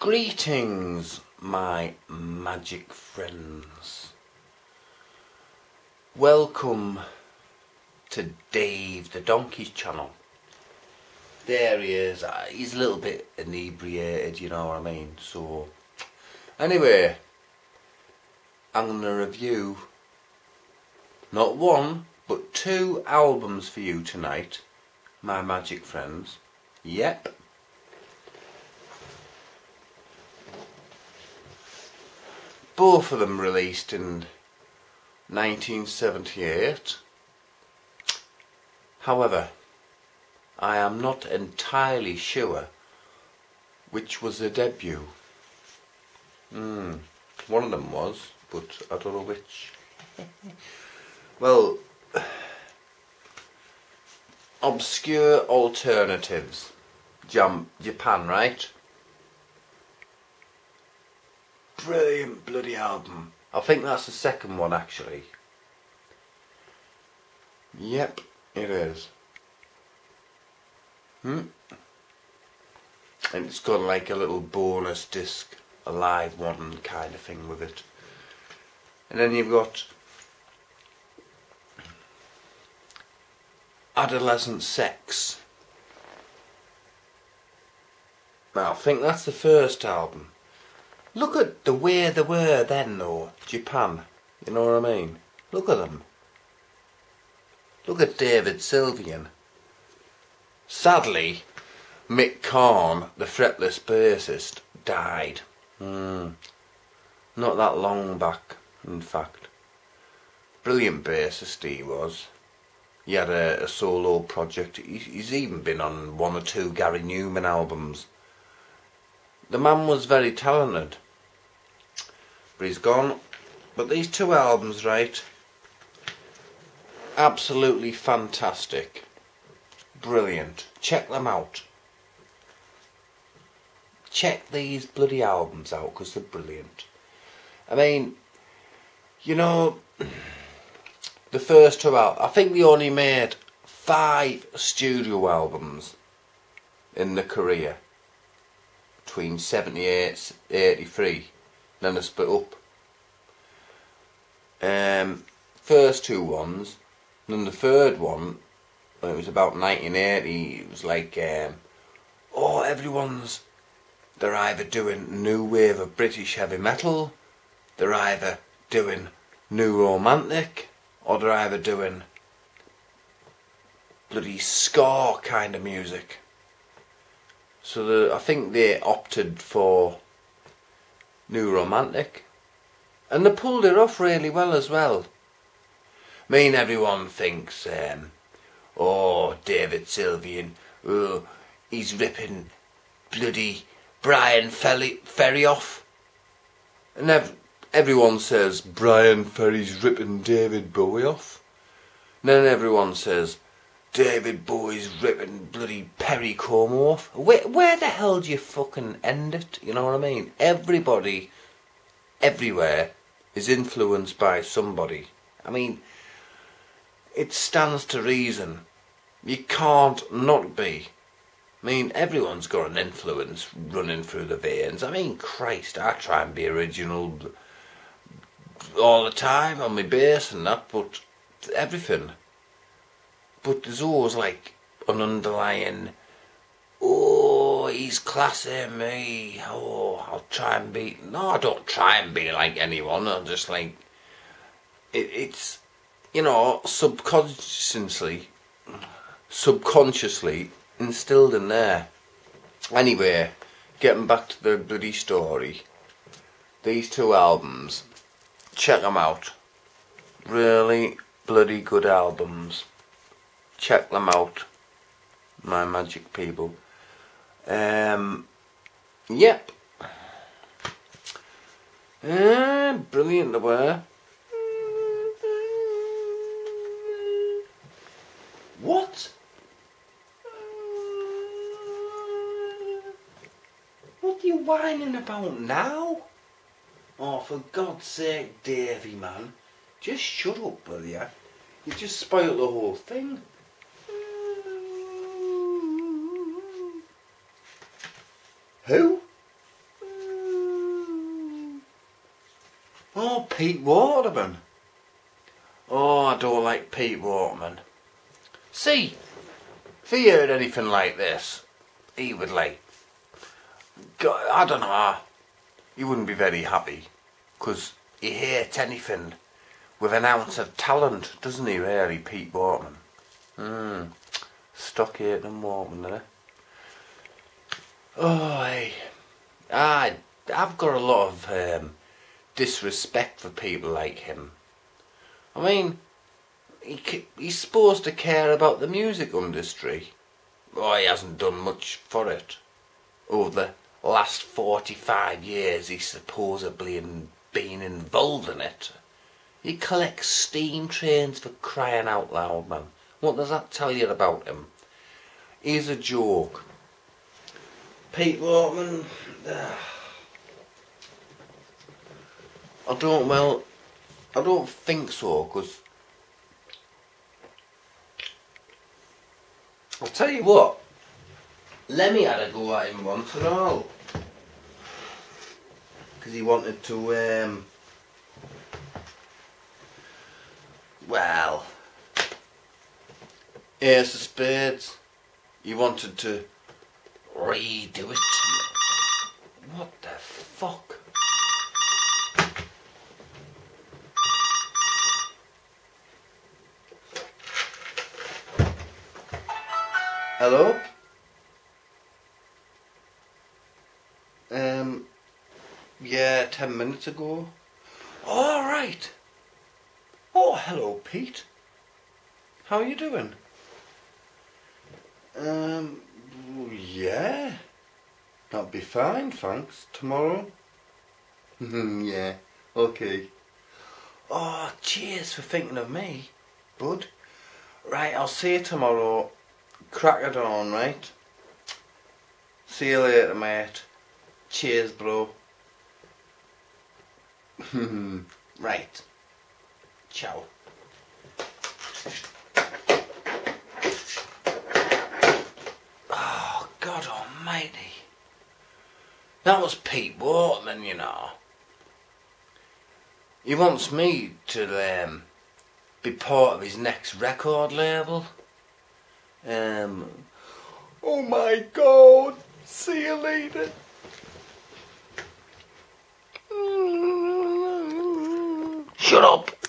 Greetings, my magic friends. Welcome to Dave the Donkey's channel. There he is. Uh, He's a little bit inebriated, you know what I mean? So, anyway, I'm going to review not one, but two albums for you tonight, my magic friends. Yep. Both of them released in 1978. However, I am not entirely sure which was the debut. Hmm, one of them was, but I don't know which. well, obscure alternatives. Jam Japan, right? Brilliant bloody album. I think that's the second one actually. Yep, it is. Hmm. And it's got like a little bonus disc, a live one kind of thing with it. And then you've got Adolescent Sex. Now, I think that's the first album. Look at the way they were then, though. Japan. You know what I mean? Look at them. Look at David Sylvian. Sadly, Mick Karn, the fretless bassist, died. Mm. Not that long back, in fact. Brilliant bassist he was. He had a, a solo project. He, he's even been on one or two Gary Numan albums. The man was very talented. But he's gone. But these two albums, right? Absolutely fantastic. Brilliant. Check them out. Check these bloody albums out because they're brilliant. I mean, you know, the first two out, I think they only made five studio albums in the career between 78 83 then they split up. Um, first two ones. Then the third one it was about 1980 it was like um, oh everyone's they're either doing new wave of British heavy metal they're either doing new romantic or they're either doing bloody ska kind of music so the, I think they opted for New Romantic. And they pulled it off really well as well. I mean, everyone thinks, um, oh, David Sylvian, oh, he's ripping bloody Bryan Ferry, Ferry off. And ev everyone says Bryan Ferry's ripping David Bowie off. And then everyone says David Bowie's ripping bloody Perry Como off. Where, where the hell do you fucking end it? You know what I mean? Everybody, everywhere, is influenced by somebody. I mean, it stands to reason. You can't not be. I mean, everyone's got an influence running through the veins. I mean, Christ, I try and be original all the time on my bass and that, but everything but there's always like an underlying oh he's classy me. Oh I'll try and be no I don't try and be like anyone. I'm just like it, it's you know subconsciously subconsciously instilled in there. Anyway getting back to the bloody story. These two albums check them out. Really bloody good albums check them out my magic people. Um yep. Uh, brilliant they were. What? What are you whining about now? Oh for god's sake davy man. Just shut up will ya? You just spoiled the whole thing Who? Oh, Pete Waterman. Oh, I don't like Pete Waterman. See, if he heard anything like this, he would like, God, I don't know, he wouldn't be very happy, because he hates anything with an ounce of talent, doesn't he really, Pete Waterman? Hmm, stock and Waterman, eh? Oh, hey. I, I've got a lot of um, disrespect for people like him. I mean, he, he's supposed to care about the music industry. Oh, he hasn't done much for it. Over the last 45 years, he's supposedly been involved in it. He collects steam trains for crying out loud, man. What does that tell you about him? He's a joke. Pete Waterman. uh, I don't, well, I don't think so, because. I'll tell you what. Lemmy had a go at him once and all. Because he wanted to, um. Well. Ace of Spades. He wanted to redo it. What the fuck? Hello? Um, yeah, ten minutes ago. All right. Oh, hello, Pete. How are you doing? Um, yeah. That'll be fine, thanks. Tomorrow? Hmm, yeah, okay. Oh, cheers for thinking of me, bud. Right, I'll see you tomorrow. Crack it on, right? See you later, mate. Cheers, bro. Hmm. right. Ciao. Oh, That was Pete Waterman, you know. He wants me to um, be part of his next record label. Um, oh my god. See you later. Shut up.